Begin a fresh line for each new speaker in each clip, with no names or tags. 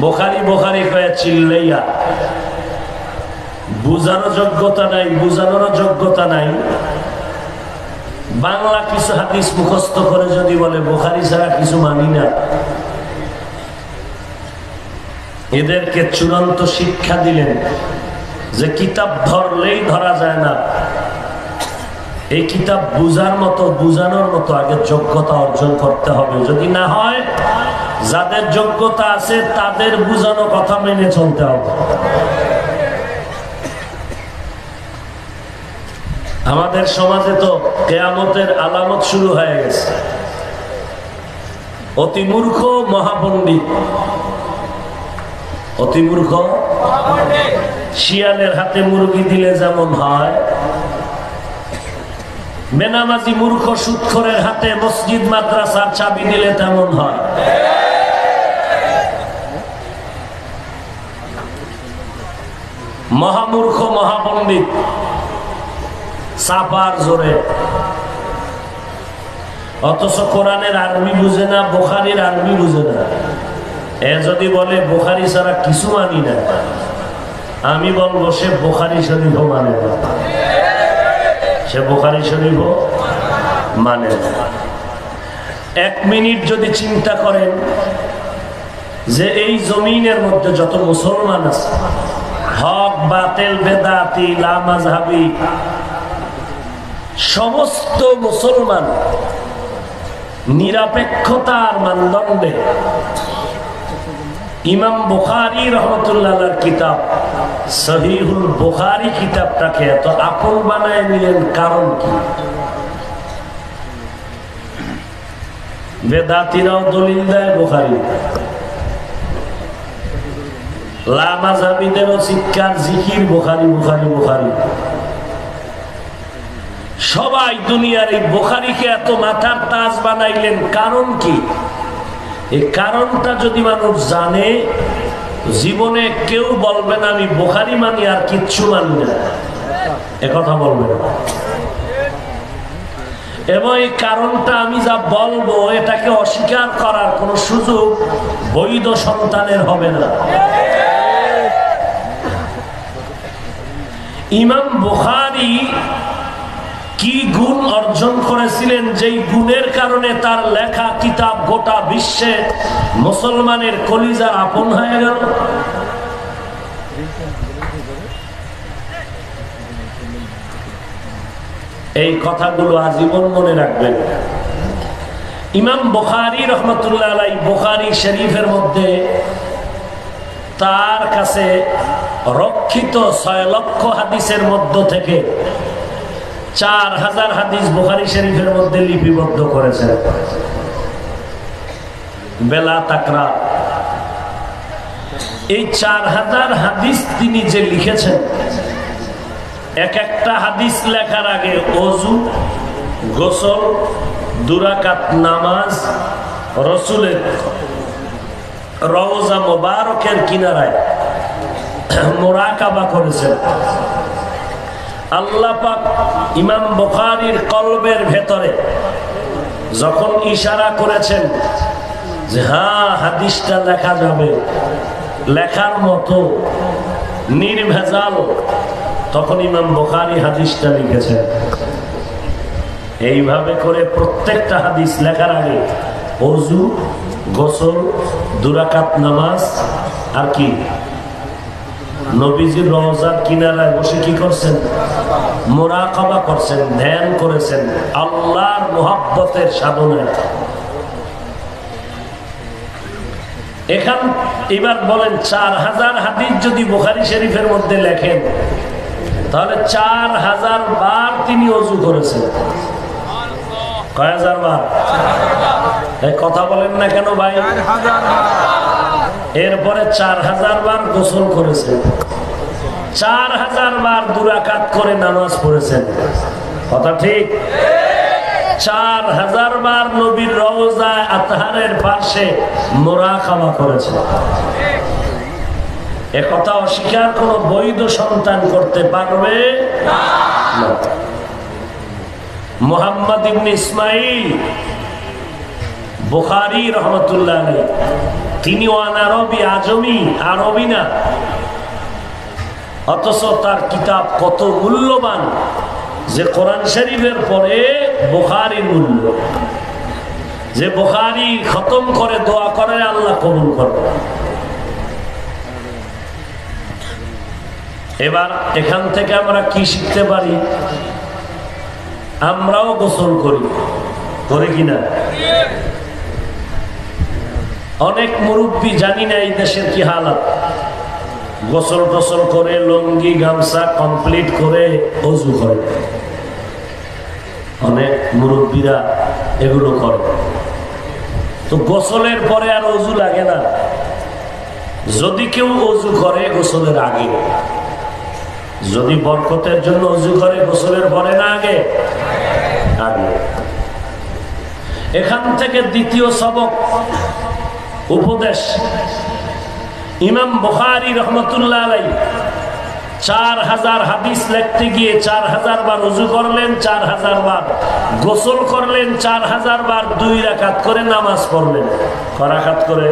বোখারি বোখারি কয়ে চিল্লাইয়া, বুঝারও যোগ্যতা নাই, বুঝানোরও যোগ্যতা নাই। বাংলা কিছু হাদিস মুখস্থ করে যদি বলে, বোখারি ছাড়া কিছু মানি না। এদেরকে চূড়ান্ত শিক্ষা দিলেন যে কিতাব ধরলেই ধরা যায় না। এই কিতাব বুঝার মতো, বুঝানোর মতো আগে যোগ্যতা অর্জন করতে হবে। যদি না হয় যাদের যোগ্যতা আছে, তাদের বুঝানো কথা মেনে চলতে হবে। আমাদের সমাজে তো কেয়ামতের আলামত শুরু হয়ে গেছে। অতি মূর্খ, মহাপণ্ডিত। অতি মূর্খ, শিয়ালের হাতে মুরগি দিলে যেমন হয়। মেনামাজি মূর্খ সুৎখরের হাতে মসজিদ, মাদ্রাসার চাবি দিলে তেমন হয়। মহামূর্খ মহাপণ্ডিত। চাপার জোরে অথচ কোরআনের আরবি বুঝে না বোখারির আরবি বুঝে না। এ যদি বলে বোখারি ছাড়া কিছু মানি না আমি বলব, সে বোখারি শরীফ মানে না। সে বোখারি শরীফ মানে না। এক মিনিট যদি চিন্তা করেন যে এই জমিনের মধ্যে যত মুসলমান আছে হক, বাতেল, বেদাতি লামাজহাবি সমস্ত মুসলমান নিরপেক্ষতার মানদণ্ডে। ইমাম বুখারি রহমতুল্লাহ কিতাব, সহিহুল বুখারি কিতাবটাকে এত আপন বানায় নিলেন কারণ কি? বেদাতিরাও দলিল দেয় বুখারি লামাজাবিদেরও চিৎকার জিকির, বোখারি, বুখারি, বোখারি। সবাই দুনিয়ার এই বোখারিকে এত মাথার তাজ বানাইলেন, কারণ কি? এই কারণটা যদি মানুষ জানে, জীবনে কেউ বলবে না, আমি বোখারি মানি আর কিচ্ছু মানি না। কথা বলবে না। এবং এই কারণটা আমি যা বলব, এটাকে অস্বীকার করার কোন সুযোগ বৈধ সন্তানের হবে না। ইমাম বুখারি কি গুণ অর্জন করেছিলেন? যেই গুণের কারণে তার লেখা কিতাব গোটা বিশ্বে মুসলমানের কলিজার আপন হয়ে গেল। এই কথাগুলো আজীবন মনে রাখবেন। ইমাম বখারি রহমতুল্লাহ বখারি শরীফের মধ্যে তার কাছে রক্ষিত ছয় লক্ষ হাদিসের মধ্য থেকে চার হাজার হাদিস বুখারি শরীফের মধ্যে লিপিবদ্ধ করেছেন বেলা তাকরা। এই চার হাজার হাদিস তিনি যে লিখেছেন, এক একটা হাদিস লেখার আগে অজু, গোসল, দুরাকাত নামাজ, রসুলের রওজা মোবারকের কিনারায় মোরাকাবা করেছেন। আল্লাহ পাক ইমাম বখারির কলবের ভেতরে যখন ইশারা করেছেন যে হ্যাঁ হাদিসটা লেখা যাবে। লেখার মতো নির্ভেজাল তখন ইমাম বখারি হাদিসটা লিখেছেন। এইভাবে করে প্রত্যেকটা হাদিস লেখার আগে অজু, গোসল, দুরাকাত নামাজ আর কি? নবীজির রমজান কিনারায় বসে কি করছেন? মোরাকাবা করছেন, ধ্যান করেছেন, আল্লাহর মোহাব্বতের সাধনায়। এখান এবার বলেন, চার হাজার হাদিস যদি বোখারি শরীফের মধ্যে লেখেন, তাহলে চার হাজার বার তিনি অজু করেছেন। কয় হাজার বার? কথা বলেন না কেন ভাই? এরপরে চার হাজার বার গোসল করেছেন। চার হাজার বার দুরাকাত করে নামাজ পড়েছেন। কথা ঠিক? চার হাজার বার নবীর রওজায় আতহারের পাশে মোরা খাওয়া করেছে একথা অস্বীকার কোন বৈধ সন্তান করতে পারবে? মোহাম্মদ ইবনে ইসমাইল বুখারি রহমতুল্লাহ তিনি আরবি আজমি, আরবি না। অথচ তার কিতাব কত মূল্যবান যে কোরআন শরীফের পরে বুখারির মূল্য। যে বোখারি খতম করে দোয়া করে, আল্লাহ কবুল করে এবার এখান থেকে আমরা কি শিখতে পারি? আমরাও গোসল করি। করে কিনা? অনেক মুরব্বী জানি না এই দেশের কি হালাত। গোসল টোসল করে, লঙ্গি, গামছা কমপ্লিট করে অজু করে। অনেক মুরব্বীরা এগুলো করে। তো গোসলের পরে আর অজু লাগে না। যদি কেউ অজু করে গোসলের আগে। যদি বরকতের জন্য অজু করে গোসলের পরে না আগে? আগে। এখান থেকে দ্বিতীয় সবক। উপদেশ। ইমাম বুখারি রহমতুল্লাহ আলাই চার হাজার হাদিস লিখতে গিয়ে চার হাজার বার উজু করলেন, চার হাজার বার গোসল করলেন, চার হাজার বার দুই রাখাত করে নামাজ পড়লেন। করাখাত করে?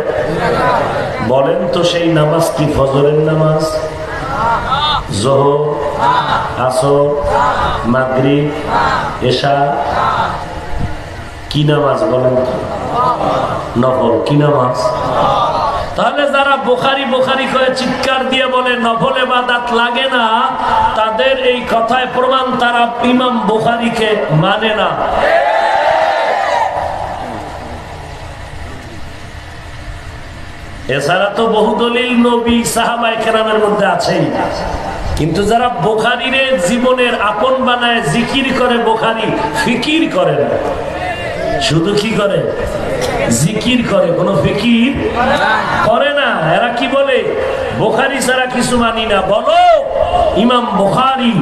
বলেন তো সেই নামাজ কি ফজরের নামাজ? জোহর, আসর মাগরি এশা? কি নামাজ বলেন তো? নফল কি নামাজ তাহলে যারা বোখারি বোখারি করে চিৎকার দিয়ে বলে নফল এবাদাত লাগে না, তাদের এই কথায় প্রমাণ তারা ইমাম বোখারিকে মানে না। এছাড়া তো বহু দলিল নবী সাহাবাই কেরামের মধ্যে আছেই। কিন্তু যারা বোখারির জীবনের আপন বানায় জিকির করে, বোখারি ফিকির করে না শুধু কি করে? জিকির করে, কোন ফিকির করে না। এরা কি বলে? বোখারি ছাড়া কিছু মানি না। বলো, ইমাম বোখারি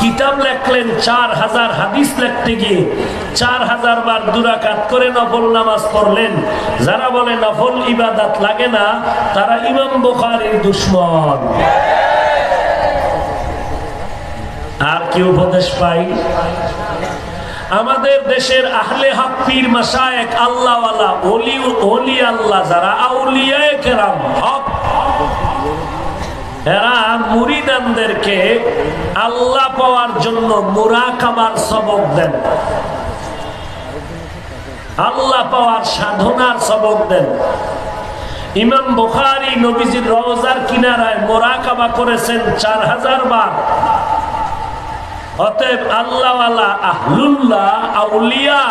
কিতাব লেখলেন চার হাজার, হাদিস লেখতে গিয়ে চার হাজার বার দুরাকাত করে নফল নামাজ পড়লেন। যারা বলে নফল ইবাদাত লাগে না, তারা ইমাম বোখারির দুশ্মন। আর কি উপদেশ পাই? আমাদের দেশের আহলে হক পীর মাসায়েক আল্লাহওয়ালা, ওলি ওলি আল্লাহ যারা, আউলিয়ায় কেরাম, হক। এরা মুরিদানদেরকে আল্লাহ পাওয়ার জন্য মুরাকাবার সবক দেন। আল্লাহ পাওয়ার সাধনার সবক দেন। ইমাম বুখারি নবীজির রওজার কিনারায় মোরাকাবা করেছেন চার হাজার বার। অতএব আল্লাহওয়ালা আহলুল্লাহ, আউলিয়া,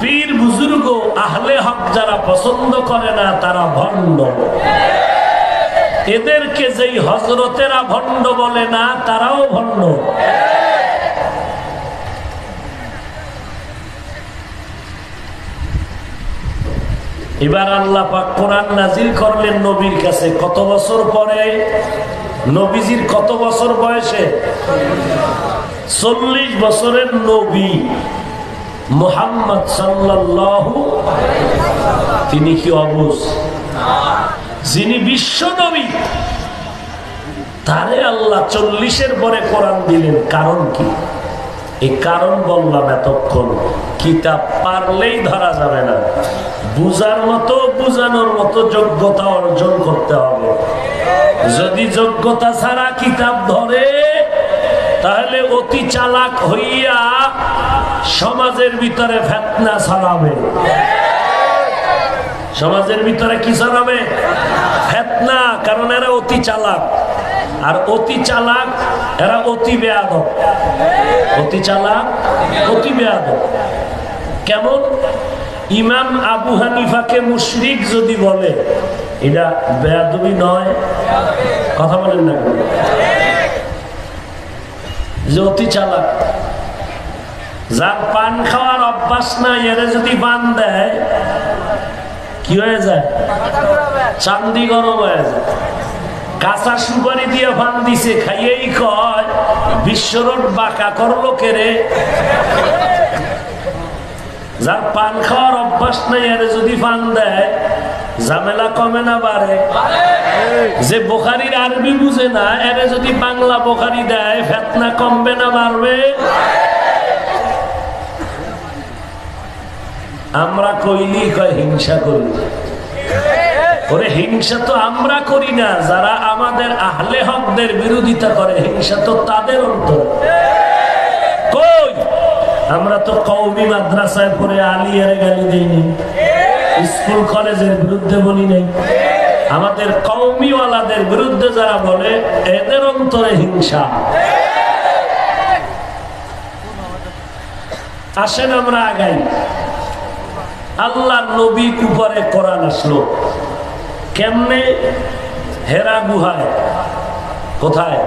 পীর বুজুর্গ, আহলে হক যারা পছন্দ করে না, তারা ভণ্ড। এদেরকে যেই হজরতেরা ভণ্ড বলে না, তারাও ভণ্ড। এবার আল্লাহ পাক কোরআন নাজিল করলেন নবীর কাছে। কত বছর পরে নবীজির কত বছর বয়সে? চল্লিশ বছরের নবী মোহাম্মদ সাল্লাল্লাহু তিনি কি অবুজ? যিনি বিশ্ব নবী, তারে আল্লাহ চল্লিশের পরে কোরআন দিলেন। কারণ কি? এই কারণ বললাম এতক্ষণ, কিতাব পারলেই ধরা যাবে না। বুঝার মতো, বুঝানোর মতো যোগ্যতা অর্জন করতে হবে। যদি যোগ্যতা ছাড়া কিতাব ধরে, তাহলে অতি চালাক হইয়া সমাজের ভিতরে ফেতনা ছড়াবে। সমাজের ভিতরে কি ছড়াবে? ফেতনা, কারণ এরা অতি চালাক। আর অতি চালাক, এরা অতি বেয়াদ অতি চালাক, অতি বেয়াদ কেমন? ইমাম আবু হানিফাকে মুশরিক যদি বলে, এটা বেয়াদবি নয়। কথা বলেন না যে অতি চালাক, যার পান খাওয়ার অভ্যাস নাই, এরা যদি বান দেয়, কি হয়ে যায়? চান্দি গরম হয়ে যায়। কাঁচা সুপারি দিয়ে ফান দিছে, খাইয়েই কয়, বিশ্বরোড বাঁকা করল কেরে যার পান খাওয়ার অভ্যাস নেই, এর যদি পান দেয়, ঝামেলা কমে না বাড়ে। যে বোখারির আরবি বুঝে না, এর যদি বাংলা বোখারি দেয়, ফেতনা কমবে না বাড়বে। আমরা কইলি কয় হিংসা করি। ওরে হিংসা তো আমরা করি না, যারা আমাদের আহলে হকদের বিরোধিতা করে, হিংসা তো তাদের অন্তর। আমরা তো কৌমি মাদ্রাসায় পড়ে আলিয়ারে গালি দিইনি। স্কুল, কলেজের বিরুদ্ধে বলি নাই। আমাদের কৌমিওয়ালাদের বিরুদ্ধে যারা বলে, এদের অন্তরে হিংসা। আসেন আমরা আগাই। আল্লাহ নবী উপরে কোরআন আসলো। কেমনে? হেরা গুহায়। কোথায়?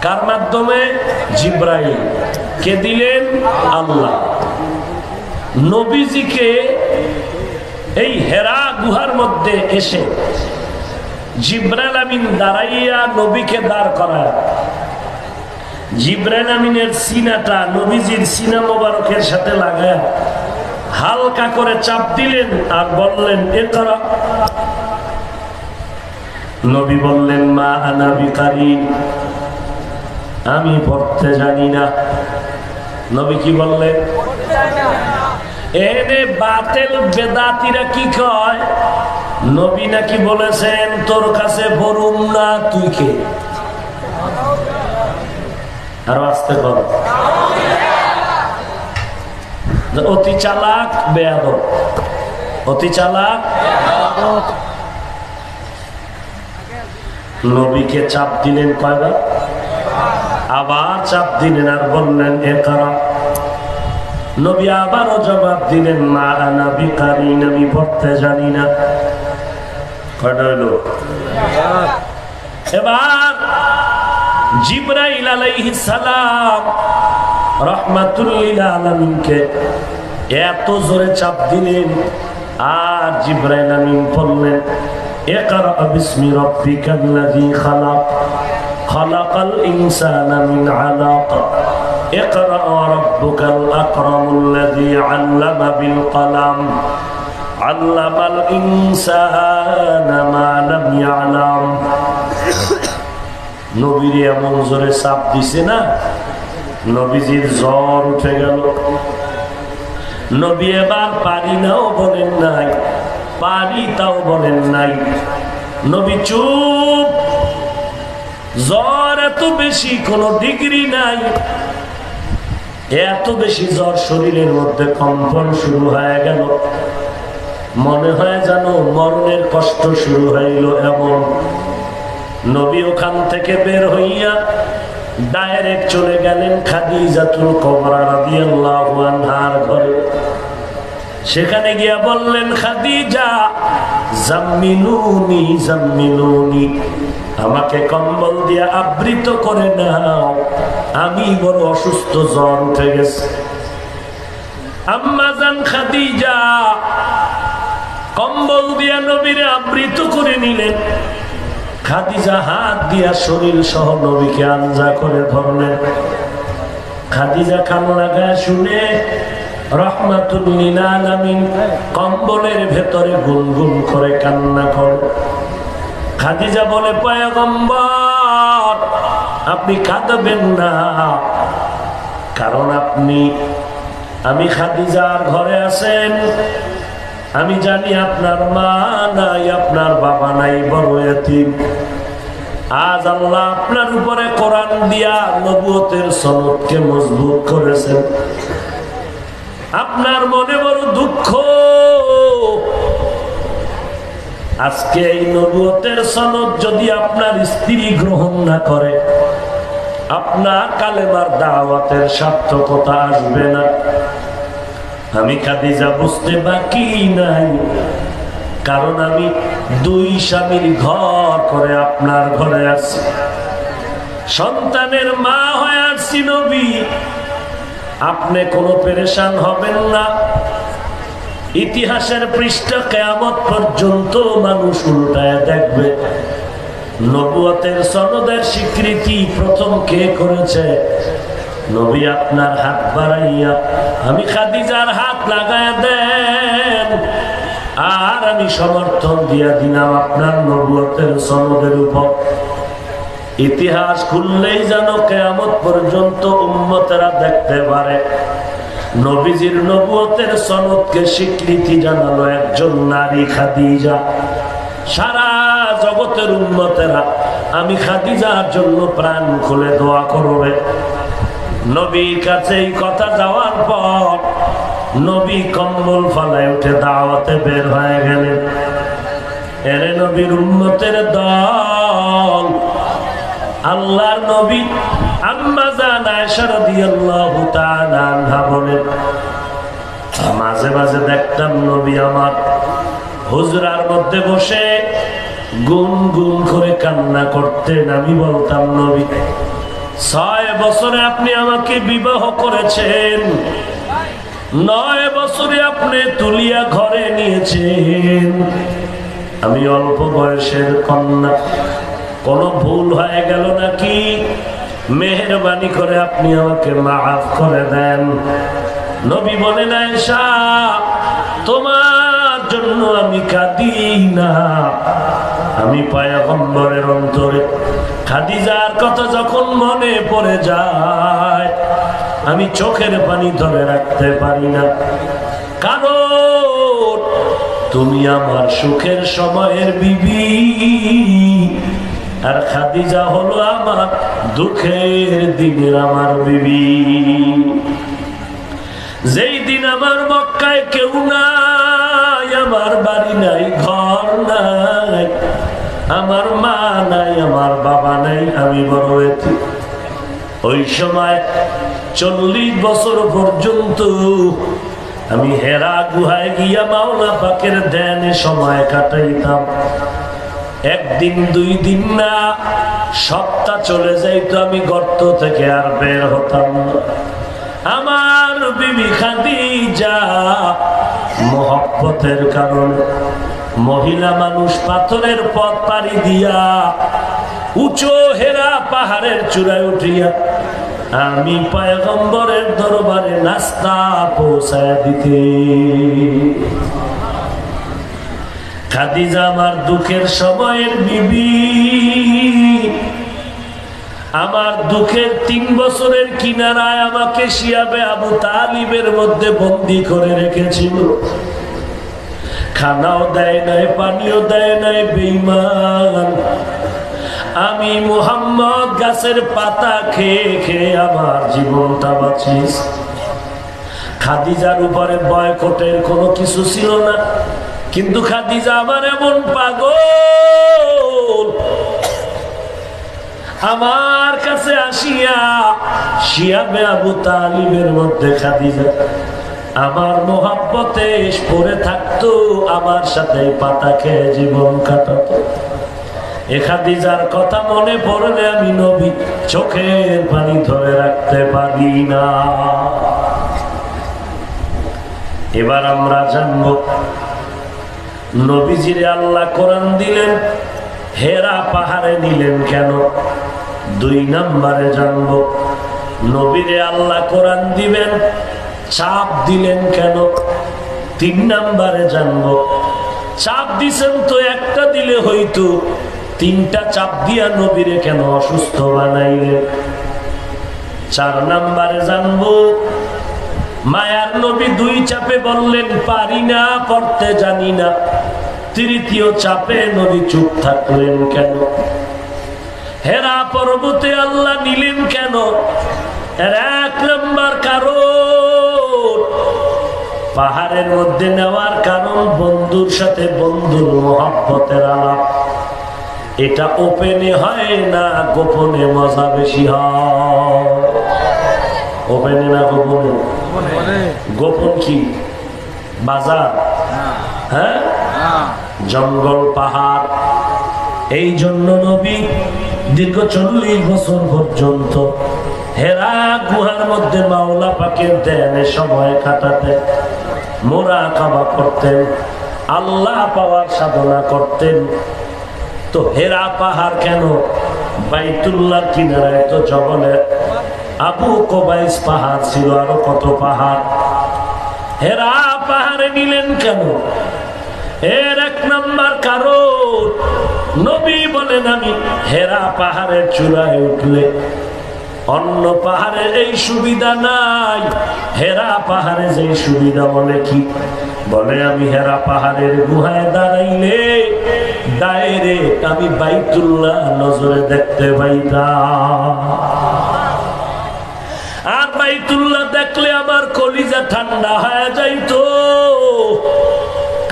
কার মাধ্যমে? জিব্রাইল। কে দিলেন? আল্লাহ। নবীজিকে এই হেরা গুহার মধ্যে এসে জিব্রাইল আমিন দাঁড়াইয়া নবীকে দাঁড় করায়। জিব্রাইল আমিনের সিনাটা নবীজির সিনা মোবারকের সাথে লাগায়। হালকা করে চাপ দিলেন আর বললেন এ করা নবী বললেন, মা আনাবি আমি পড়তে জানি না। নবী কি বললেন? এনে বাতেল বেদাতিরা কি কয়? নবী নাকি বলেছেন, তোর কাছে বরুম না, তুই কে? আরও আসতে কর অতি চালাক বেয়াদ অতি চালাক নবীকে চাপ দিলেন কয়বার? আবার চাপ দিলেন আর বললেন, এ কারা? নবী আবারও জবাব দিলেন, মা আনা বিকারি নামি পড়তে জানি না। কয়টা হইল? এবার জিব্রাইল আলাইহিস সালাম রহমাতুল্লিল আলামিনকে এত জোরে চাপ দিলেন আর জিব্রাইল আমিন বললেন একার বিসমি রব্বিকাল্লাযী খালাক? خلق خلق الإنسان من علق اقرأ وربك الأكرم الذي علم بالقلم علم الإنسان ما لم يعلم নবীর এমন জোরে চাপ দিছে না নবীজির জ্বর উঠে গেল নবী এবার পারি নাও বলেন নাই পারি তাও বলেন নাই নবী চুপ জ্বর এত বেশি, কোনো ডিগ্রি নাই। এত বেশি জ্বর শরীরের মধ্যে কম্পন শুরু হয়ে গেল। মনে হয় যেন মরণের কষ্ট শুরু হইল এমন। নবী ওখান থেকে বের হইয়া ডাইরেক্ট চলে গেলেন খাদিজাতুল কবরা রাদিয়াল্লাহু আনহার ঘরে। সেখানে গিয়া বললেন, খাদিজা, জাম্মিলুনি জাম্মিলুনি, আমাকে কম্বল দিয়া আবৃত করে নাও। আমি বড় অসুস্থ, জ্বর উঠে গেছে। আম্মাজান খাদিজা, কম্বল দিয়া নবীরে আবৃত করে নিলেন। খাদিজা হাত দিয়া শরীর সহ নবীকে আঞ্জা করে ধরলেন। খাদিজা খান লাগায় শুনে কম্বলের ভেতরে গুনগুন করে কান্না কর। খাদিজা বলে, পয়গম্বর, আপনি কাঁদবেন না। কারণ আপনি, আমি খাদিজার ঘরে আছেন। আমি জানি আপনার মা নাই, আপনার বাবা নাই, বড় এতিম। আজ আল্লাহ আপনার উপরে কোরআন দিয়া নবুয়তের সনদকে মজবুত করেছেন। আপনার মনে বড় দুঃখ। আজকে এই নবুয়তের সনদ যদি আপনার স্ত্রী গ্রহণ না করে, আপনার কালেমার দাওয়াতের সার্থকতা আসবে না। আমি খাদিজা বুঝতে বাকি নাই, কারণ আমি দুই স্বামীর ঘর করে আপনার ঘরে আছি। সন্তানের মা হয়ে আসছি নবী। আপনি কোনো পেরেশান হবেন না। ইতিহাসের পৃষ্ঠা কেয়ামত পর্যন্ত মানুষ উল্টায় দেখবে। নবুয়তের সনদের স্বীকৃতি প্রথম কে করেছে? নবী আপনার হাত বাড়াইয়া, আমি খাদিজার হাত লাগায় দেন। আর আমি সমর্থন দিয়া দিলাম আপনার নবুয়তের সনদের উপর। ইতিহাস খুললেই যেন কেয়ামত পর্যন্ত উন্মতেরা দেখতে পারে। নবীজির নবুয়তের সনদকে স্বীকৃতি জানালো একজন নারী খাদিজা। সারা জগতের উন্মতেরা আমি খাদিজার জন্য প্রাণ খুলে দোয়া করবে। নবীর কাছে এই কথা যাওয়ার পর নবী কম্বল ফালায় উঠে দাওয়াতে বের হয়ে গেলেন। এরে নবীর উন্নতের দল আল্লাহর নবী আম্মা জান আয়েশা রাদিয়াল্লাহু তাআলা আনহা বলেন মাঝে মাঝে দেখতাম নবী আমার হুজরার মধ্যে বসে গুন গুন করে কান্না করতেন। আমি বলতাম, নবী, ছয় বছরে আপনি আমাকে বিবাহ করেছেন। নয় বছরে আপনি তুলিয়া ঘরে নিয়েছেন। আমি অল্প বয়সের কন্যা। কোনো ভুল হয়ে গেল নাকি? মেহরবানি করে আপনি আমাকে মাফ করে দেন। নবী বলে না তোমার জন্য আমি কাঁদি না। আমি পায়াগম্বরের অন্তরে। খাদিজার কথা যখন মনে পড়ে যায়, আমি চোখের পানি ধরে রাখতে পারি না। কারণ, তুমি আমার সুখের সময়ের বিবি। আর খাদিজা হলো আমার দুঃখের দিনের আমার বিবি। যেই দিন আমার মক্কায় কেউ নাই, আমার বাড়ি নাই, ঘর নাই, আমার মা নাই, আমার বাবা নাই, আমি বড় হয়েছি ওই সময় চল্লিশ বছর পর্যন্ত আমি হেরা গুহায় গিয়া মাওলা পাকের ধ্যানে সময় কাটাইতাম। একদিন, দুই দিন না, সপ্তাহ চলে যাইতো, আমি গর্ত থেকে আর বের হতাম আমার বিবি খাদি যা মহব্বতের কারণে মহিলা মানুষ পাথরের পথ পাড়ি দিয়া উঁচু হেরা পাহাড়ের চূড়ায় উঠিয়া আমি পয়গম্বরের দরবারে নাস্তা পৌঁছায় দিতে। খাদিজা আমার দুঃখের সময়ের বিবি। আমার দুঃখের তিন বছরের কিনারায় আমাকে শিয়াবে আবু তালিবের মধ্যে বন্দি করে রেখেছিল। খানাও দেয় নাই, পানিও দেয় নাই বেইমান আমি মোহাম্মদ গাছের পাতা খেয়ে খেয়ে আমার জীবনটা বাঁচিস খাদিজার উপরে বয়কটের কোনো কিছু ছিল না। কিন্তু খাদিজা আমার এমন পাগল। আমার কাছে আসিয়া শিয়াবে আবু তালিবের মধ্যে খাদিজা, আমার মোহাব্বতে পড়ে থাকতো, আমার সাথে পাতা খেয়ে জীবন কাটাতো। কথা মনে পড়লে আমি নবী চোখের পানি ধরে রাখতে পারি না। এবার আমরা জানব নবীজিরে আল্লাহ কোরআন দিলেন, হেরা পাহাড়ে নিলেন কেন? দুই নম্বরে জানব, নবীরে আল্লাহ কোরআন দিবেন, চাপ দিলেন কেন? তিন নম্বরে জানব, চাপ দিছেন তো একটা দিলে হইতো তিনটা চাপ দিয়া নবীরে কেন অসুস্থ বানাইলেন? চার নম্বরে জানব মায়ার নবী দুই চাপে বললেন, পারি না, করতে জানি না। তৃতীয় চাপে নবী চুপ থাকলেন কেন? হেরা পর্বতে আল্লাহ নিলেন কেন? এর এক নম্বর কারণ, পাহাড়ের মধ্যে নেওয়ার কারণ বন্ধুর সাথে বন্ধুর মহাব্বতের আলাপ। এটা ওপেনে হয় না গোপনে মজা বেশি হয়? ওপেনে না গোপনে? গোপন কি? বাজার? হ্যাঁ? জঙ্গল, পাহাড়। এই জন্য নবী দীর্ঘ চল্লিশ বছর পর্যন্ত হেরা গুহার মধ্যে মাওলা পাকের ধ্যানে সময় কাটাতেন, মোরা কাবা করতেন, আল্লাহ পাওয়ার সাধনা করতেন। তো হেরা পাহাড় কেন? বাইতুল্লাহ কিনারায় তো জগলের আবু কবাইস পাহাড় ছিল, আরও কত পাহাড়? হেরা পাহাড়ে নিলেন কেন? এর এক নম্বর কারণ, নবী বলেন আমি, হেরা পাহাড়ের চূড়ায় উঠলে, অন্য পাহাড়ে এই সুবিধা নাই। হেরা পাহাড়ে যে সুবিধা বলে কি? বলে আমি হেরা পাহাড়ের গুহায় দাঁড়াইলে, ডাইরেক্ট আমি বাইতুল্লাহ নজরে দেখতে পাইতাম। বাইতুল্লাহ দেখলে আমার কলিজা ঠান্ডা হয়ে যাইতো।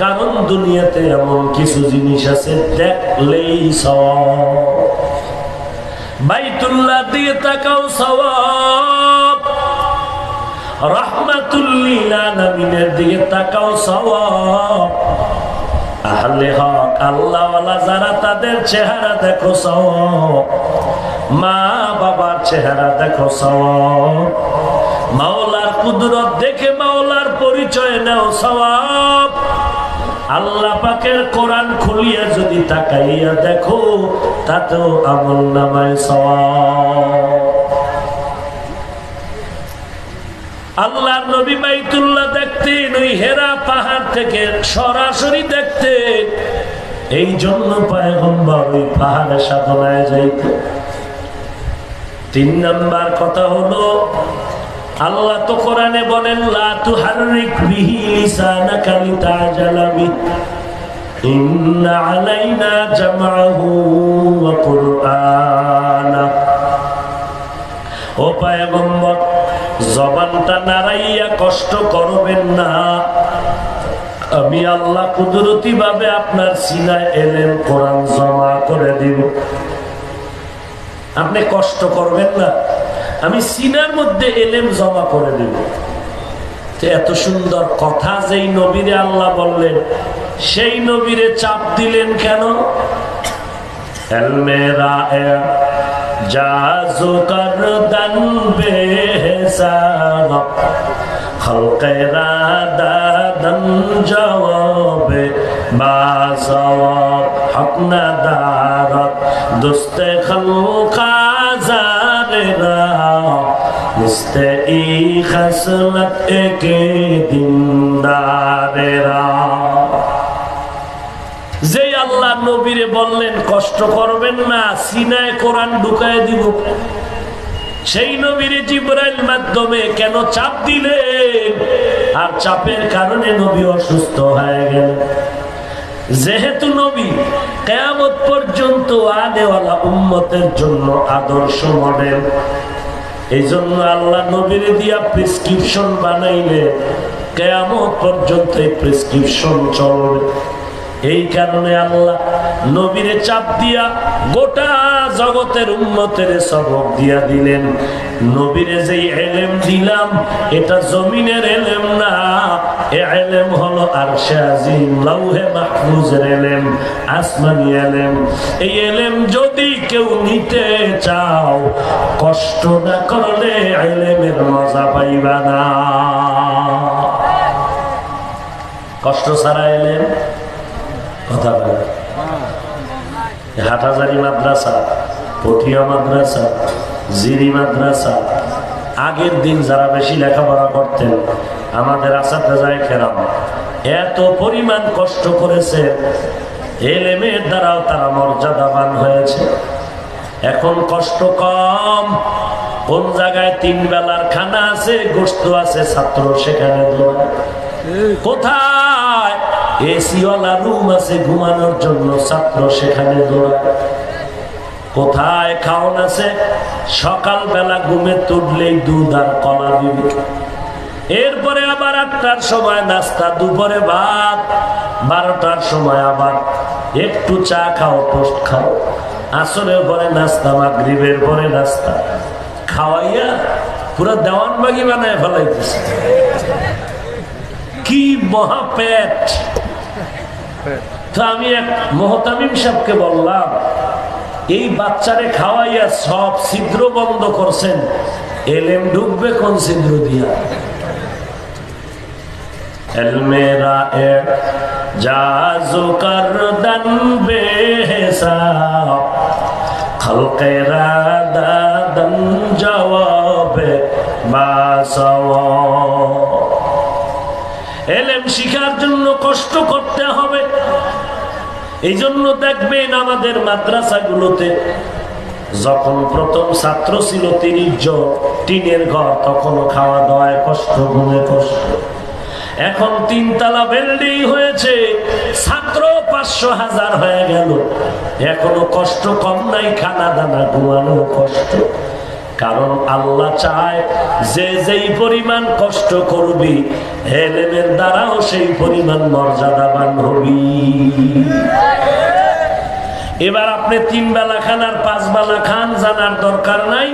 কারণ দুনিয়াতে এমন কিছু জিনিস আছে, দেখলেই সব বাইতুল্লাহ দিয়ে তাকাও সওয়াব। রহমাতুল্লিল আলামিনের দিকে তাকাও সওয়াব। আহলে হক, আল্লাহওয়ালা যারা তাদের চেহারা দেখো সওয়াব। মা বাবার চেহারা দেখো মাওলার কুদরত দেখে মাওলার পরিচয় নেও সওয়াব। আল্লাহ পাকের কোরআন খুলিয়া যদি তাকাইয়া দেখো, তাতেও আমল নামায় আল্লাহর নবী বাইতুল্লাহ দেখতেন, ওই হেরা পাহাড় থেকে সরাসরি দেখতেন। এই জন্য পায়গম্বর ওই পাহাড়ে সাধনায় যাইত তিন নাম্বার কথা হলো, আল্লাহ তো কোরআনে বলেন, লা তুহাররিক বিহি লিসানাকা লিতাজালা ইন্না আলাইনা জামআহু ওয়া কুরআনা। ও পয়গম্বর, জবানটা নাড়াইয়া কষ্ট করবেন না। আমি আল্লাহ কুদরতি ভাবে আপনার সিনায় এলেন, কোরআন জমা করে দিব আপনি কষ্ট করবেন না। আমি সিনার মধ্যে এলেম জমা করে দেব। এত সুন্দর কথা যেই নবীরে আল্লাহ বললেন, সেই নবীরে চাপ দিলেন কেন? জাজু কর দন দাদন জবাবে যে আল্লাহ নবীরে বললেন, কষ্ট করবেন না, সিনায় কোরআন ঢুকায় দিব। সেই নবীরে জিব্রাইল মাধ্যমে কেন চাপ দিলেন? আর চাপের কারণে নবী অসুস্থ হয়ে গেল যেহেতু নবী কেয়ামত পর্যন্ত আদেওয়ালা উম্মতের জন্য আদর্শ মডেল এই জন্য আল্লাহ নবীর দিয়া প্রেসক্রিপশন বানাইলে কেয়ামত পর্যন্ত এই প্রেসক্রিপশন চলবে। এই কারণে আল্লাহ নবীরে চাপ দিয়া গোটা জগতের উন্মতের সবক দিয়া দিলেন। নবীরে যেই এলেম দিলাম, এটা জমিনের এলেম না। এলেম হলো আর আজিম লাউহে মাহফুজের এলেম, আসমানি এলেম। এই এলেম যদি কেউ নিতে চাও, কষ্ট না করলে এলেমের মজা পাইবা না। কষ্ট ছাড়া এলেম কথা বলে হাটাজারি মাদ্রাসা পটিয়া মাদ্রাসা, জিরি মাদ্রাসা। আগের দিন যারা বেশি লেখাপড়া করতেন, আমাদের আসাতে যায় খেরাম, এত পরিমাণ কষ্ট করেছে, এলেমের দ্বারাও তারা মর্যাদাবান হয়েছে। এখন কষ্ট কম, কোন জায়গায় তিন বেলার খানা আছে গোস্ত আছে, ছাত্র সেখানে কোথায় এসিওয়ালা রুম আছে ঘুমানোর জন্য, ছাত্র সেখানে দৌড়ায়। কোথায় খাওন আছে? সকালবেলা ঘুমে তুললেই দুধ আর কলা দিবে। এরপরে আবার আটটার সময় নাস্তা, দুপুরে ভাত, বারোটার সময় আবার একটু চা খাও, টোস্ট খাও। আসরের পরে নাস্তা, মাগরিবের পরে নাস্তা। খাওয়াইয়া পুরো দেওয়ান বাগি বানায় ফেলাইতেছে। কি মহা পেট তো আমি এক মোহতামিম সাহেবকে বললাম, এই বাচ্চারে খাওয়াইয়া সব ছিদ্র বন্ধ করছেন, এলেম ঢুকবে কোন ছিদ্র দিয়া? এলেম শিখার জন্য কষ্ট করতে হবে এই জন্য দেখবেন আমাদের মাদ্রাসাগুলোতে যখন প্রথম ছাত্র ছিল তিরিশ টিনের ঘর তখনও খাওয়া দাওয়ায় কষ্ট, ঘুমে কষ্ট। এখন তিনতলা বিল্ডিং হয়েছে, ছাত্র পাঁচশো হাজার হয়ে গেল। এখনও কষ্ট কম নাই, খানা দানা ঘুমানো কষ্ট। কারণ আল্লাহ চায় যে যেই পরিমাণ কষ্ট করবি, হেলেমের দ্বারাও সেই পরিমাণ মর্যাদাবান হবি। এবার আপনি তিন বেলা খান আর পাঁচ বেলা খান, জানার দরকার নাই।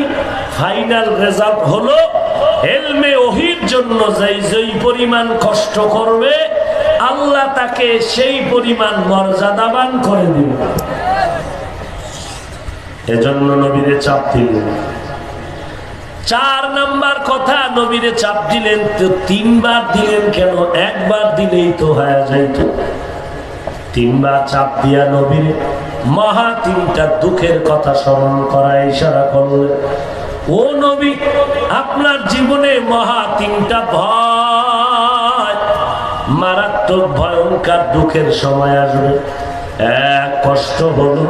ফাইনাল রেজাল্ট হলো, হেলমে ওহির জন্য যেই যেই পরিমাণ কষ্ট করবে, আল্লাহ তাকে সেই পরিমাণ মর্যাদাবান করে দিবে। এজন্য নবীরে চাপ দিলেন চার নাম্বার কথা নবীরে চাপ দিলেন, তো তিনবার দিলেন কেন? একবার দিলেই তো হয়ে যাইত। তিনবার চাপ দিয়া নবীরে মহা তিনটা দুঃখের কথা স্মরণ করা ইশারা করলেন। ও নবী, আপনার জীবনে মহা তিনটা ভয়। মারাত্মক, ভয়ঙ্কর দুঃখের সময় আসবে। এক কষ্ট হলো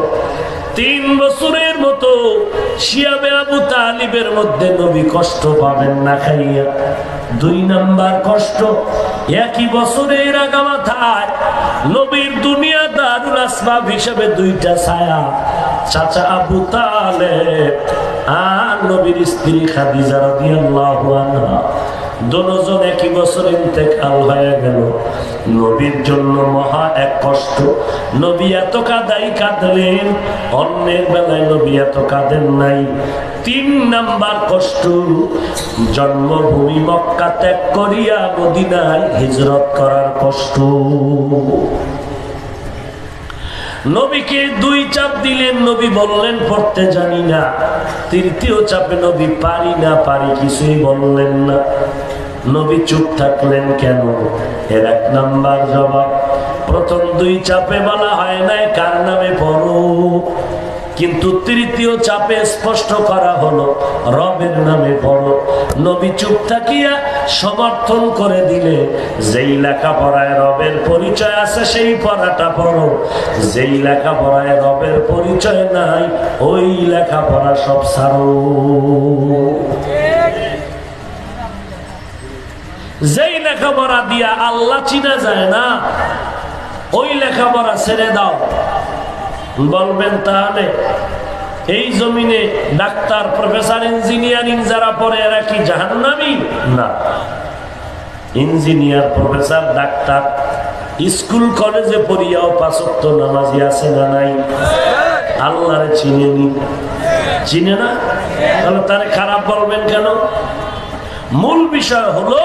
তিন বছরের মতো শিয়াবে আবু তালিবের মধ্যে নবী কষ্ট পাবেন না খাইয়া। দুই নাম্বার কষ্ট, একই বছরের আগামাথায় নবীর দুনিয়া দারুল আসবাব হিসেবে দুইটা ছায়া। চাচা আবু তালেব আর নবীর স্ত্রী খাদিজা রাদিয়াল্লাহু আনহা। দোনোজন একই বছর ইন্তেকাল হয়ে গেল। নবীর জন্য মহা এক কষ্ট। নবী এত কাদাই কাঁদলেন, অন্যের বেলায় নবী এত কাঁদেন নাই। তিন নাম্বার কষ্ট, জন্মভূমি মক্কা ত্যাগ করিয়া মদিনায় হিজরত করার কষ্ট। নবীকে দুই চাপ দিলেন, নবী বললেন, পড়তে জানি না। তৃতীয় চাপে নবী পারি না, পারি কিছুই বললেন না। নবী চুপ থাকলেন কেন? এর এক নাম্বার জবাব, প্রথম দুই চাপে বলা হয় নাই, কার নামে পড়ো? কিন্তু তৃতীয় চাপে স্পষ্ট করা হলো, রবের নামে পড়ো। নবী চুপ থাকিয়া সমর্থন করে দিলে, যেই লেখাপড়ায় রবের পরিচয় আছে সেই পড়াটা পড়ো। যেই লেখাপড়ায় রবের পরিচয় নাই, ওই লেখাপড়া সব সারো যেই লেখাপড়া দিয়া আল্লাহ চিনা যায় না, ওই লেখাপড়া ছেড়ে দাও। বলবেন তাহলে, এই জমিনে ডাক্তার, প্রফেসর, ইঞ্জিনিয়ারিং যারা পড়ে, এরা কি জাহান্নামি? না। ইঞ্জিনিয়ার, প্রফেসর, ডাক্তার, স্কুল, কলেজে পড়িয়াও পাঁচক্ত নামাজি আছে না নাই? আল্লাহরে চিনে নি। চিনে না? তাহলে তারে খারাপ বলবেন কেন? মূল বিষয় হলো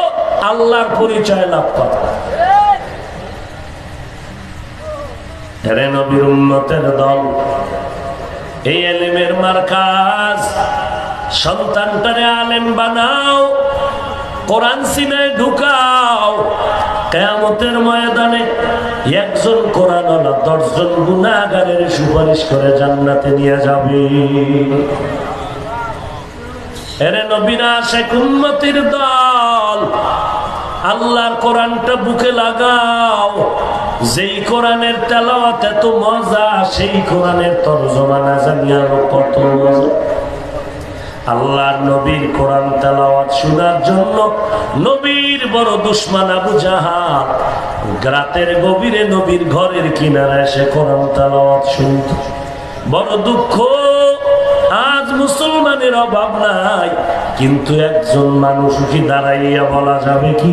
আল্লাহর পরিচয় লাভ করা। নবীর উন্নতের দল, এই এলেমের মার্কাজ। সন্তানটারে আলেম বানাও, কোরআন ঢুকাও। কেয়ামতের ময়দানে একজন কোরআন দশজন গুণাগারের সুপারিশ করে জান্নাতে নিয়ে যাবে। এরে উন্নতির দল, আল্লাহর কোরআনটা বুকে লাগাও। যেই কোরআনের তেলাওয়াত এত মজা, সেই কোরআনের তর্জমা না জানি আরও কত মজা। আল্লাহর নবীর কোরআন তেলাওয়াত শোনার জন্য নবীর বড় দুশ্মান আবু জাহাল রাতের গভীরে নবীর ঘরের কিনারায় সে কোরআন তেলাওয়াত শুনত। বড় দুঃখ, আজ মুসলমানের অভাব নাই, কিন্তু একজন মানুষ কি দাঁড়াইয়া বলা যাবে কি?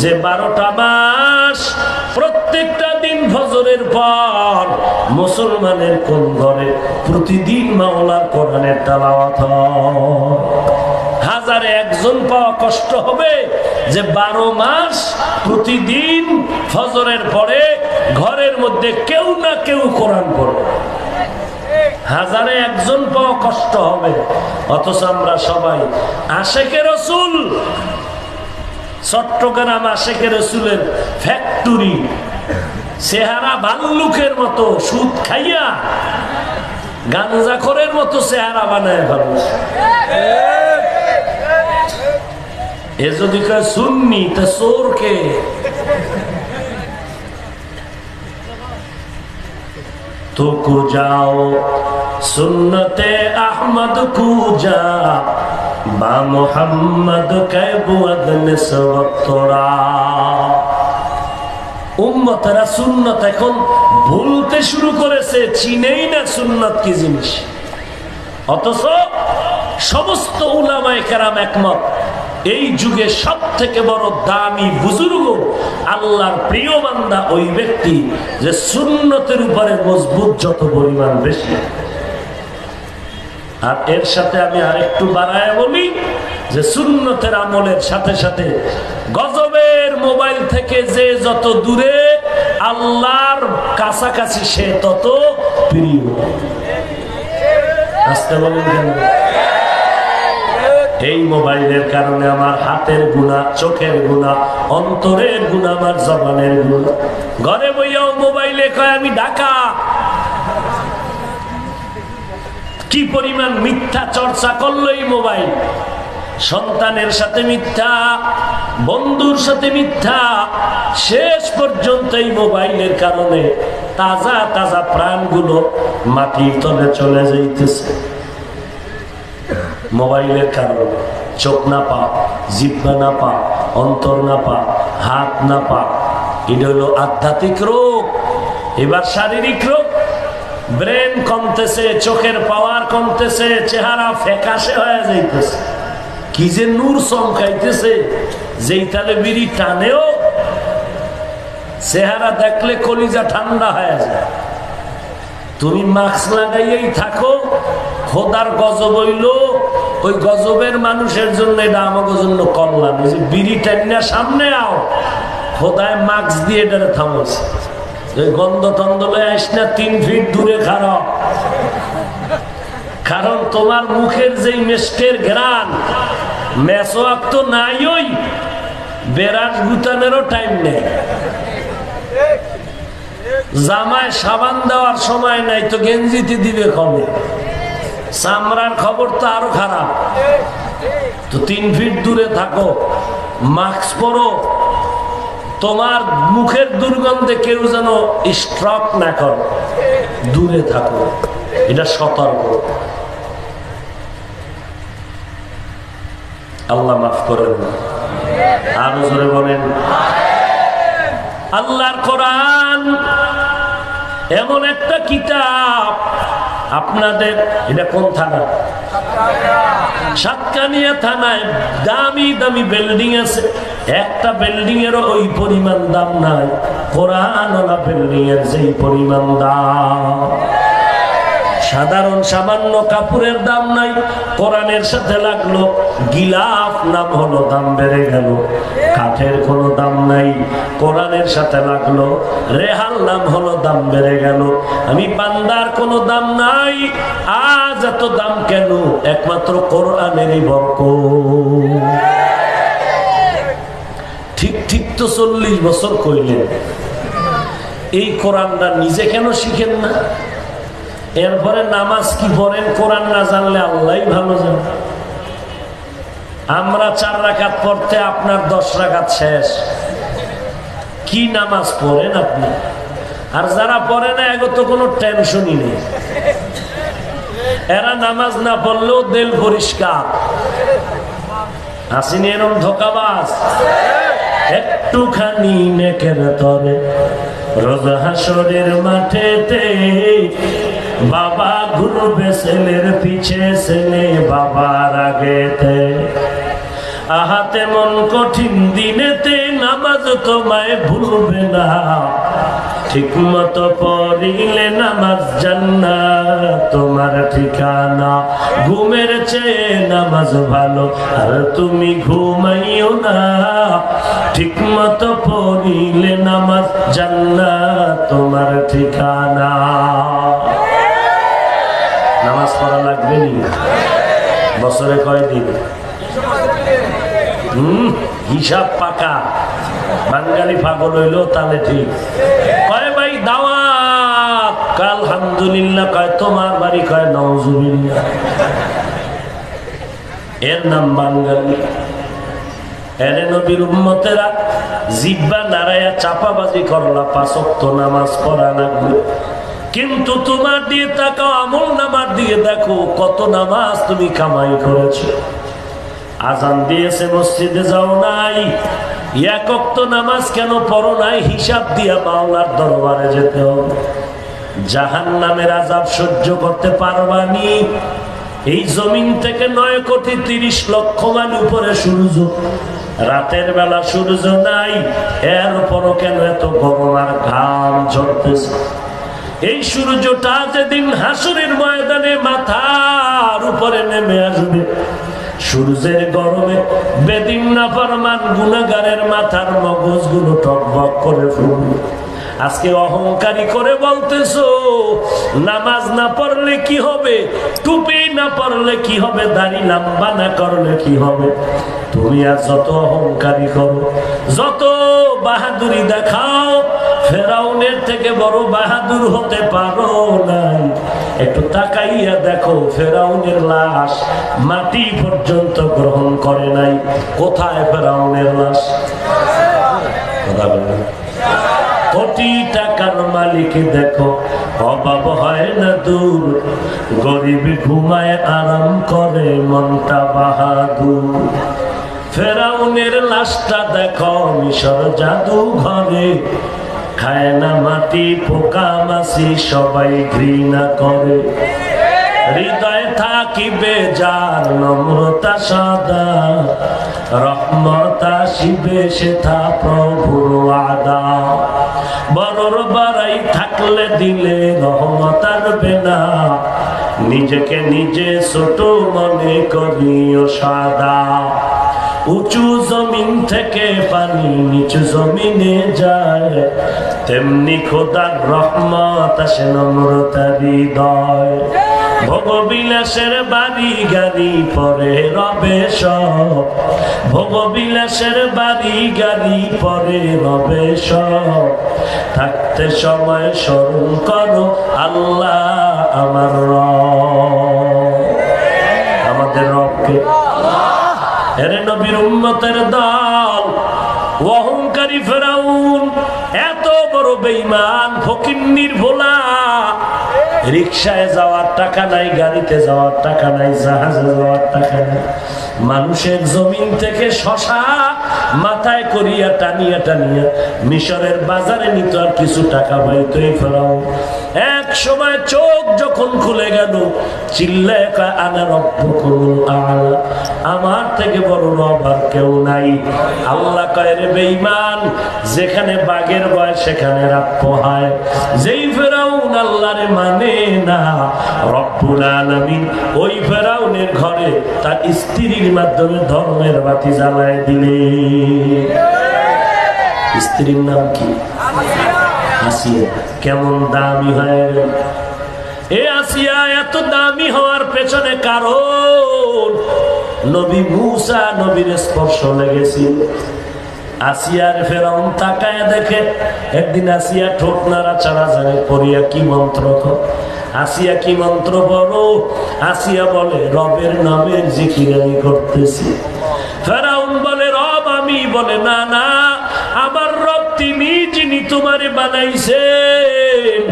যে বারোটা মাস প্রত্যেকটা দিন ফজরের পর মুসলমানের কোন ঘরে প্রতিদিন মাওলার কোরআনের তালাওয়াত হাজারে একজন পাওয়া কষ্ট হবে যে বারো মাস প্রতিদিন ফজরের পরে ঘরের মধ্যে কেউ না কেউ কোরআন পড়বে। হাজারে একজন পাওয়া কষ্ট হবে। অথচ আমরা সবাই আশেকে রসুল চট্টগ্রাম আশেখে রসুলের ফ্যাক্টরি চেহারা ভাল্লুকের মতো, সুদ খাইয়া গাঞ্জাখরের মতো চেহারা বানায় ভালো এ যদি শুননি তা চোরকে تو যাও جاؤ سنت احمد کو جا با محمد উম্মতরা সুন্নত এখন ভুলতে শুরু করেছে, চিনেই না সুন্নত কি জিনিস। অথচ সমস্ত উলামায় কেরাম একমত এই যুগে সব থেকে বড় দামি বুজুর্গ আল্লাহর প্রিয় বান্দা ওই ব্যক্তি যে সুন্নতের উপরে মজবুত যত পরিমাণ বেশি। আর এর সাথে আমি আরেকটু বাড়ায় বলি যে সুন্নতের আমলের সাথে সাথে গজবের মোবাইল থেকে যে যত দূরে আল্লাহর কাছাকাছি সে তত প্রিয়। আসতে বলেন কেন? এই মোবাইলের কারণে আমার হাতের গুণা, চোখের গুণা, অন্তরের গুণা, আমার জবানের গুণা। ঘরে বইয়াও মোবাইলে কয়, আমি ডাকা কি পরিমাণ মিথ্যা চর্চা করল এই মোবাইল? সন্তানের সাথে মিথ্যা, বন্ধুর সাথে মিথ্যা, শেষ পর্যন্ত এই মোবাইলের কারণে তাজা তাজা প্রাণগুলো মাটির তলে চলে যাইতেছে। মোবাইলের কারণে। চোখ না পা জিব্বা না পা, অন্তর না পা, হাত না পা। এটা হলো আধ্যাত্মিক রোগ। এবার শারীরিক রোগ। ব্রেন কমতেছে, চোখের পাওয়ার কমতেছে, চেহারা ফেকাশে হয়ে যাইতেছে। কি যে নূর চমকাইতেছে যেই তালে বিড়ি টানেও চেহারা দেখলে কলিজা ঠান্ডা হয়ে যায়। তুমি মাস্ক লাগাইয়াই থাকো, খোদার গজব হইল ওই গজবের মানুষের জন্য এটা আমাদের জন্য কল্যাণ। যে বিড়ি টান্না সামনে আও। খোদায় মাস্ক দিয়ে এটারে ওই গন্ধ টন্ধ আস না, তিন ফিট দূরে খারাপ কারণ তোমার মুখের যেই মেস্টের ঘ্রাণ, মেসোয়াক তো নাই ওই বেরাস গুতানেরও টাইম নেই। জামায় সাবান দেওয়ার সময় নাই, তো গেঞ্জিতে দিবে কবে? চামড়ার খবর তো আরও খারাপ। তো তিন ফিট দূরে থাকো, মাস্ক পরো, তোমার মুখের দুর্গন্ধে কেউ যেন স্ট্রক না কর। দূরে থাকো, এটা সতর্ক। আল্লাহ মাফ করেন। আরও জোরে বলেন। আল্লাহর কোরআন এমন একটা কিতাব আপনাদের, এটা কোন থানা? সাতকানিয়া থানায় দামি দামি বিল্ডিং আছে। একটা বিল্ডিং এর ওই পরিমাণ দাম নাই। কোরআন বিল্ডিং এর যেই পরিমাণ দাম। সাধারণ সামান্য কাপড়ের দাম নাই, কোরআনের সাথে লাগল, গিলাফ নাম হলো, দাম বেড়ে গেল। কাঠের কোনো দাম নাই, কোরআনের সাথে লাগল রেহাল নাম হলো, দাম বেড়ে গেল। আমি বান্দার কোনো দাম নাই, আজ এত দাম কেন? একমাত্র কোরআনেরই বরক ঠিক ঠিক তো চল্লিশ বছর কইলেন। এই কোরআনটা নিজে কেন শিখেন না? এরপরে নামাজ কি পড়েন? কোরআন না জানলে আল্লাহ ভালো জান। আমরা চার রাখাত পড়তে আপনার দশ রাখাত শেষ। কি নামাজ পড়েন আপনি? আর যারা পড়ে না, এগো তো কোনো টেনশনই নেই। এরা নামাজ না পড়লেও দেল পরিষ্কার। আসিনি এরম ধোকাবাজ। একটুখানি নেকের তরে, রোজ হাসরের মাঠেতে বাবা ঘুরবে ছেলের পিছে, ছেলে বাবার আগেতে। আহাতে মন কঠিন দিনেতে নামাজ তোমায় ভুলবে না। ঠিক মতো পড়িলে নামাজ জান্না তোমার ঠিকানা। ঘুমের চেয়ে নামাজ ভালো, আর তুমি ঘুমাইও না। ঠিক মতো পড়িলে নামাজ জান্না তোমার ঠিকানা। পড়া লাগবে নি? বছরে কয়দিন হম? হিসাব পাকা। বাঙালি পাগল হইল তাহলে ঠিক। কয় ভাই, দাওয়াত। কাল আলহামদুলিল্লাহ কয়, তোমার বাড়ি কয় নজুবিল্লা এর নাম বাঙালি। এরে নবীর উম্মতেরা জিব্বা নারায়া চাপাবাজি করলা পাঁচক্ত নামাজ পড়া লাগবে। কিন্তু তোমার দিয়ে তাকাও, আমল নামার দিয়ে দেখো কত নামাজ তুমি কামাই করেছ। আজান দিয়েছে, মসজিদে যাও নাই। একক তো নামাজ কেন পড়ো নাই? হিসাব দিয়া মাওলার দরবারে যেতে হবে। জাহান নামের আজাব সহ্য করতে পারবানি এই জমিন থেকে নয় কোটি তিরিশ লক্ষ মান উপরে সূর্য। রাতের বেলা সূর্য নাই, এর উপরও কেন এত গরম আর ঘাম ঝরতেছে? এই সূর্যটা যেদিন হাসুরের ময়দানে মাথার উপরে নেমে আসবে। সূর্যের গরমে বেদিন না গুণাগারের মাথার মগজগুলো টকবক করে ফুলবে। আজকে অহংকারী করে বলতেছো, নামাজ না পড়লে কি হবে? টুপি না পড়লে কি হবে? দাড়ি লম্বা না করলে কি হবে? তুমি আর যত অহংকারী করো, যত বাহাদুরি দেখাও ফেরাউনের থেকে বড় বাহাদুর হতে পারো নাই। একটু তাকাইয়া দেখো, ফেরাউনের লাশ মাটি পর্যন্ত গ্রহণ করে নাই। কোথায় ফেরাউনের লাশ? কথা কোটি টাকার মালিক দেখো, অভাব হয় না দূর। গরিব ঘুমায়, আরাম করে, মনটা বাহাদুর। ফেরাউনের লাশটা দেখো, মিশর জাদু ঘরে খায় না মাটি, পোকা মাসি সবাই ঘৃণা করে। হৃদয় থাকিবে যার নম্রতা সদা, রহমতা শিবে সেথা প্রভুর আদা। বড়র বাড়াই থাকলে দিলে রহমত আনবে না, নিজেকে নিজে ছোট মনে করিও সাদা। উঁচু জমিন থেকে পানি নিচু জমিনে যায়। তেমনি খোদার রহমত আসে নম্রতা হৃদয়। ভোগবিলাসের বাড়ি গাড়ি পরে রবে সব। ভোগবিলাসের বাড়ি গাড়ি পরে রবে সব। থাকতে সময় স্মরণ করো আল্লাহ আমার রব আমাদের রবকে এরে দল, অহংকারী ফেরাউন, এত বড় বেইমান ফকিন্নির ভোলা রিক্সায় যাওয়ার টাকা নাই, গাড়িতে যাওয়ার টাকা নাই, জাহাজে যাওয়ার টাকা নাই। মানুষের জমিন থেকে শশা মাথায় করিয়া টানিয়া টানিয়া মিশরের বাজারে নিত আর কিছু টাকা পাইতো এই ফেরাও এক সময় চোখ যখন খুলে গেল, চিল্লায় আনা রব্বকুল আলা। আমার থেকে বড় রব আর কেউ নাই। আল্লাহ কয়, রে বেঈমান, যেখানে বাঘের বয় সেখানে রাত পোহায়। যেই ফেরাউন আল্লাহরে মানে না, রব্বুল আলামিন ওই ফেরাউনের ঘরে তার স্ত্রীর মাধ্যমে ধর্মের বাতি জ্বালায় দিলে স্ত্রীর নাম কি? আসিয়া। কেমন দামি হয় এ আসিয়া এত দামি হওয়ার পেছনে কারণ নবী মুসা নবীর স্পর্শ লেগেছিল। আসিয়ার ফেরাউন তাকায় দেখে, একদিন আসিয়া ঠোঁট নাড়া চারা জানে পড়িয়া কি মন্ত্র আসিয়া কি মন্ত্র বড় আসিয়া বলে, রবের নামের জিকির আমি করতেছি। ফেরাউন বলে, রব আমি? বলে, না না, আমার রব তিনি, যিনি তোমারে বানাইছেন।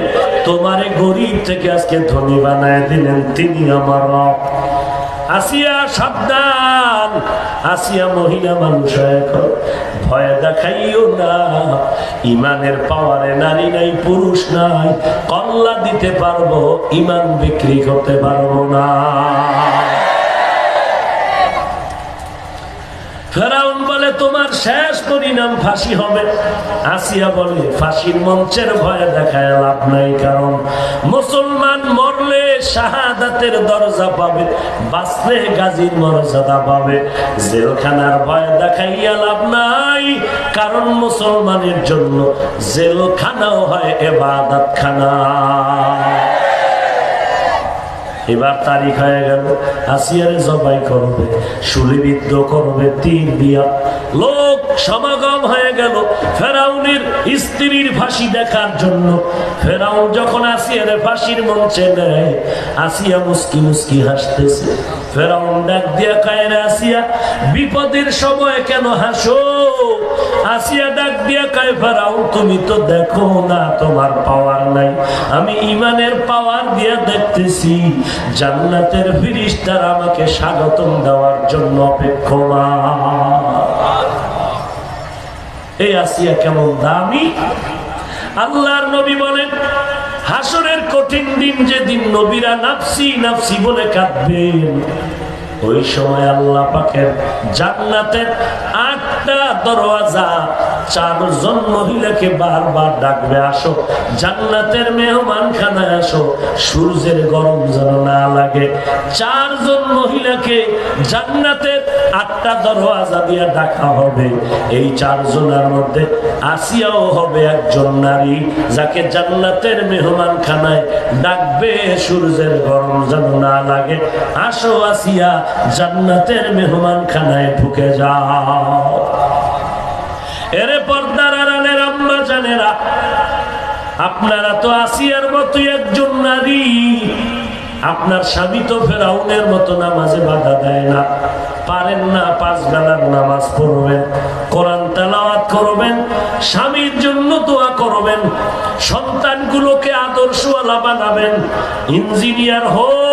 তোমারে গরিব থেকে আজকে ধনী বানায় দিলেন, তিনি আমার রব। আসিয়া সাবধান, আসিয়া মহিলা মানুষ এখন ভয় দেখাইও না। ইমানের পাওয়ারে নারী নাই, পুরুষ নাই, কল্লা দিতে পারব, ইমান বিক্রি করতে পারব না। তোমার শেষ পরিণাম ফাঁসি হবে। আসিয়া বলে, ফাঁসির মঞ্চের ভয়ে দেখায় লাভ নাই, কারণ মুসলমান মরলে শাহাদাতের দরজা পাবে, বাঁচলে গাজীর মর্যাদা পাবে। জেলখানার ভয় দেখাইয়া লাভ নাই, কারণ মুসলমানের জন্য জেলখানাও হয় এবাদত খানা এবার তারিখ হয়ে গেল। আসিয়ারে জবাই করবে সুলিবিদ্ধ করবে তীর দিয়া লোক সমাগম হয়ে গেল, ফেরাউনের স্ত্রীর ফাঁসি দেখার জন্য। ফেরাউন যখন আসিয়ারে ফাঁসির মঞ্চে নেয় আসিয়া মুস্কি মুস্কি হাসতেছে। ফেরাউন ডাক দিয়া কায়ের আসিয়া বিপদের সময় কেন হাসো? আসিয়া ডাক দিয়া কায় তুমি তো দেখো না, তোমার পাওয়ার নাই। আমি ইমানের পাওয়ার দিয়া দেখতেছি, জান্নাতের ফিরিস্তার আমাকে স্বাগতম দেওয়ার জন্য অপেক্ষমান। এই আসিয়া কেমন দামি? আল্লাহর নবী বলেন, হাসরের কঠিন দিন যেদিন নবীরা নাফসি নাফসি বলে কাঁদবেন ওই সময় আল্লাহ পাকের জান্নাতের আটটা দরওয়াজা চারজন মহিলাকে বারবার ডাকবে, আসো। জান্নাতের মেহমান খানায় আসো, সূর্যের গরম যেন না লাগে। চারজন মহিলাকে জান্নাতের আটটা দরওয়াজা দিয়ে ডাকা হবে। এই চারজনের মধ্যে আসিয়াও হবে একজন নারী, যাকে জান্নাতের মেহমান খানায় ডাকবে, সূর্যের গরম যেন না লাগে। আসো আসিয়া জান্নাতের মেহমান খানায় ঢুকে যাও। এরে পর্দার আড়ালের আম্মা জানেরা, আপনারা তো আসিয়ার মতো একজন নারী। আপনার স্বামী তো ফেরাউনের মতো নামাজে বাধা দেয় না। পারেন না পাঁচ বেলার নামাজ পড়বেন, কোরআন তেলাওয়াত করবেন, স্বামীর জন্য দোয়া করবেন, সন্তানগুলোকে আদর্শওয়ালা বানাবেন, ইঞ্জিনিয়ার হোক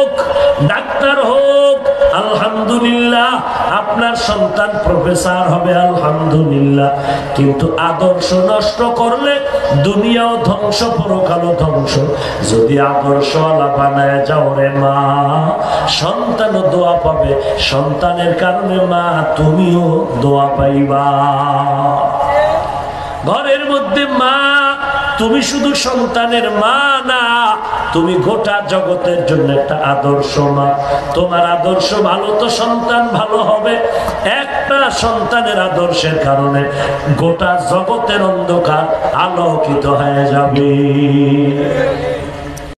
ডাক্তার হোক, আলহামদুলিল্লাহ, আপনার সন্তান প্রফেসর হবে, আলহামদুলিল্লাহ। কিন্তু আদর্শ নষ্ট করলে দুনিয়াও ধ্বংস, পরকালও ধ্বংস। যদি আদর্শওয়ালা বানায়, যাও রে মা, সন্তানও দোয়া পাবে। সন্তানের কারণে মা, তুমিও দোয়া পাইবা। ঘরের মধ্যে মা তুমি শুধু সন্তানের মা না, তুমি গোটা জগতের জন্য একটা আদর্শ মা। তোমার আদর্শ ভালো তো সন্তান ভালো হবে, একটা সন্তানের আদর্শের কারণে গোটা জগতের অন্ধকার আলোকিত হয়ে যাবে।